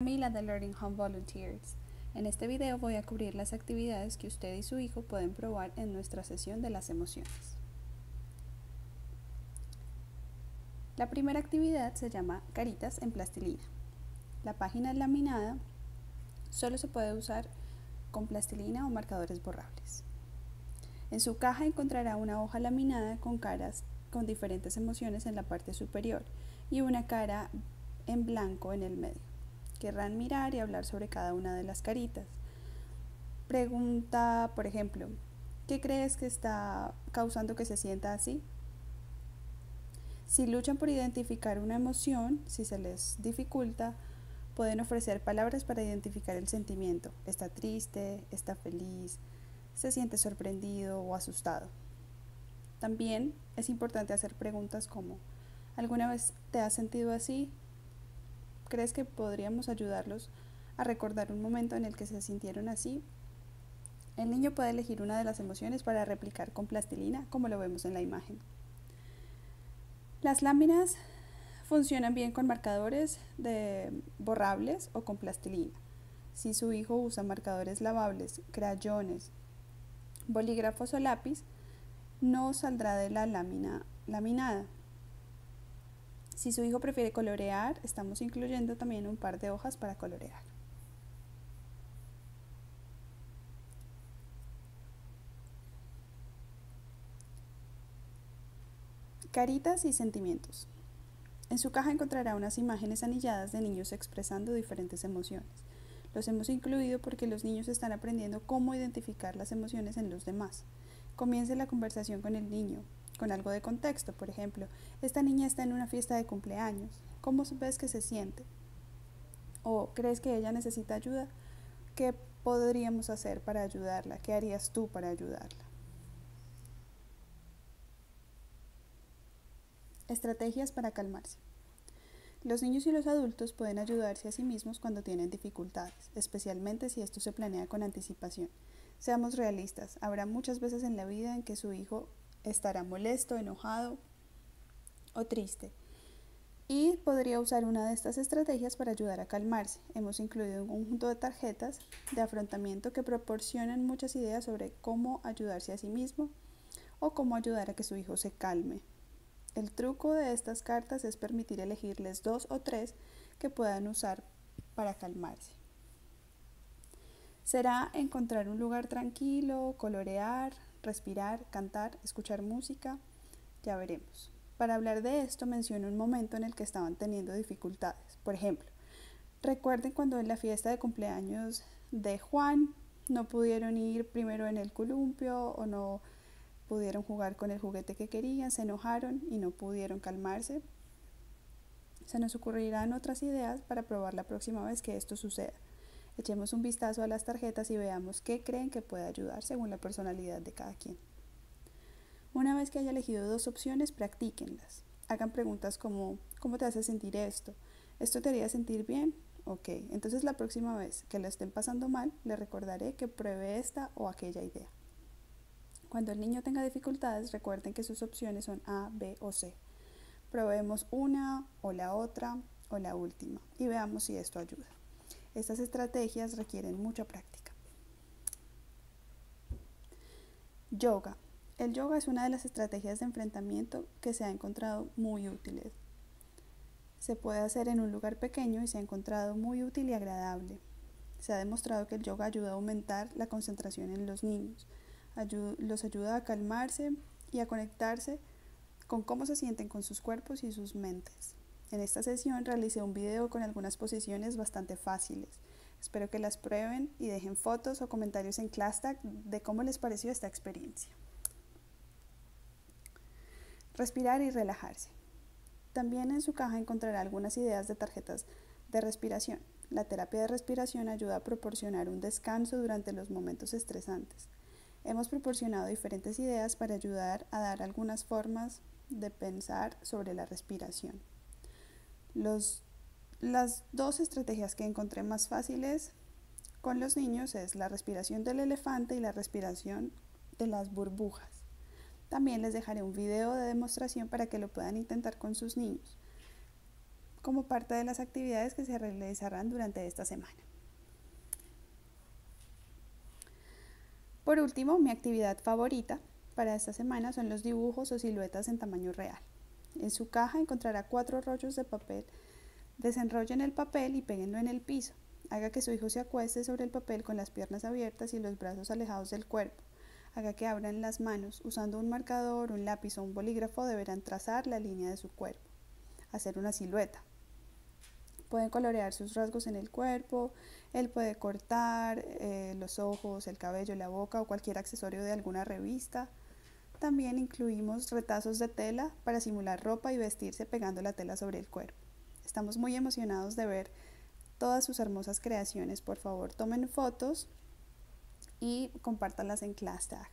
Camila de Learning Home Volunteers. En este video voy a cubrir las actividades que usted y su hijo pueden probar en nuestra sesión de las emociones. La primera actividad se llama Caritas en plastilina. La página laminada solo se puede usar con plastilina o marcadores borrables. En su caja encontrará una hoja laminada con caras con diferentes emociones en la parte superior y una cara en blanco en el medio querrán mirar y hablar sobre cada una de las caritas. Pregunta, por ejemplo, ¿qué crees que está causando que se sienta así? Si luchan por identificar una emoción, si se les dificulta, pueden ofrecer palabras para identificar el sentimiento. Está triste, está feliz, se siente sorprendido o asustado. También es importante hacer preguntas como, ¿alguna vez te has sentido así? ¿Crees que podríamos ayudarlos a recordar un momento en el que se sintieron así? El niño puede elegir una de las emociones para replicar con plastilina, como lo vemos en la imagen. Las láminas funcionan bien con marcadores de borrables o con plastilina. Si su hijo usa marcadores lavables, crayones, bolígrafos o lápiz, no saldrá de la lámina laminada. Si su hijo prefiere colorear, estamos incluyendo también un par de hojas para colorear. Caritas y sentimientos. En su caja encontrará unas imágenes anilladas de niños expresando diferentes emociones. Los hemos incluido porque los niños están aprendiendo cómo identificar las emociones en los demás. Comience la conversación con el niño, con algo de contexto. Por ejemplo, esta niña está en una fiesta de cumpleaños. ¿Cómo ves que se siente? ¿O crees que ella necesita ayuda? ¿Qué podríamos hacer para ayudarla? ¿Qué harías tú para ayudarla? Estrategias para calmarse. Los niños y los adultos pueden ayudarse a sí mismos cuando tienen dificultades, especialmente si esto se planea con anticipación. Seamos realistas, habrá muchas veces en la vida en que su hijo estará molesto, enojado o triste. Y podría usar una de estas estrategias para ayudar a calmarse. Hemos incluido un conjunto de tarjetas de afrontamiento que proporcionan muchas ideas sobre cómo ayudarse a sí mismo o cómo ayudar a que su hijo se calme. El truco de estas cartas es permitir elegirles dos o tres que puedan usar para calmarse. Será encontrar un lugar tranquilo, colorear, respirar, cantar, escuchar música, ya veremos. Para hablar de esto menciono un momento en el que estaban teniendo dificultades. Por ejemplo, recuerden cuando en la fiesta de cumpleaños de Juan no pudieron ir primero en el columpio o no pudieron jugar con el juguete que querían, se enojaron y no pudieron calmarse. Se nos ocurrirán otras ideas para probar la próxima vez que esto suceda. Echemos un vistazo a las tarjetas y veamos qué creen que puede ayudar según la personalidad de cada quien. Una vez que haya elegido dos opciones, practíquenlas. Hagan preguntas como ¿cómo te hace sentir esto? ¿Esto te haría sentir bien? Ok, entonces la próxima vez que la estén pasando mal, le recordaré que pruebe esta o aquella idea. Cuando el niño tenga dificultades, recuerden que sus opciones son A, B o C. Probemos una o la otra o la última y veamos si esto ayuda. Estas estrategias requieren mucha práctica. Yoga. El yoga es una de las estrategias de enfrentamiento que se ha encontrado muy útiles. Se puede hacer en un lugar pequeño y se ha encontrado muy útil y agradable. Se ha demostrado que el yoga ayuda a aumentar la concentración en los niños, los ayuda a calmarse y a conectarse con cómo se sienten con sus cuerpos y sus mentes. En esta sesión realicé un video con algunas posiciones bastante fáciles. Espero que las prueben y dejen fotos o comentarios en ClassTag de cómo les pareció esta experiencia. Respirar y relajarse. También en su caja encontrará algunas ideas de tarjetas de respiración. La terapia de respiración ayuda a proporcionar un descanso durante los momentos estresantes. Hemos proporcionado diferentes ideas para ayudar a dar algunas formas de pensar sobre la respiración las dos estrategias que encontré más fáciles con los niños es la respiración del elefante y la respiración de las burbujas. También les dejaré un video de demostración para que lo puedan intentar con sus niños. como parte de las actividades que se realizarán durante esta semana. Por último, mi actividad favorita para esta semana son los dibujos o siluetas en tamaño real. En su caja encontrará cuatro rollos de papel. Desenrollen el papel y péguenlo en el piso. Haga que su hijo se acueste sobre el papel con las piernas abiertas y los brazos alejados del cuerpo. Haga que abran las manos. Usando un marcador, un lápiz o un bolígrafo deberán trazar la línea de su cuerpo. Hacer una silueta. Pueden colorear sus rasgos en el cuerpo. Él puede cortar eh, los ojos, el cabello, la boca o cualquier accesorio de alguna revista. También incluimos retazos de tela para simular ropa y vestirse pegando la tela sobre el cuerpo. Estamos muy emocionados de ver todas sus hermosas creaciones. Por favor, tomen fotos y compártanlas en ClassTag.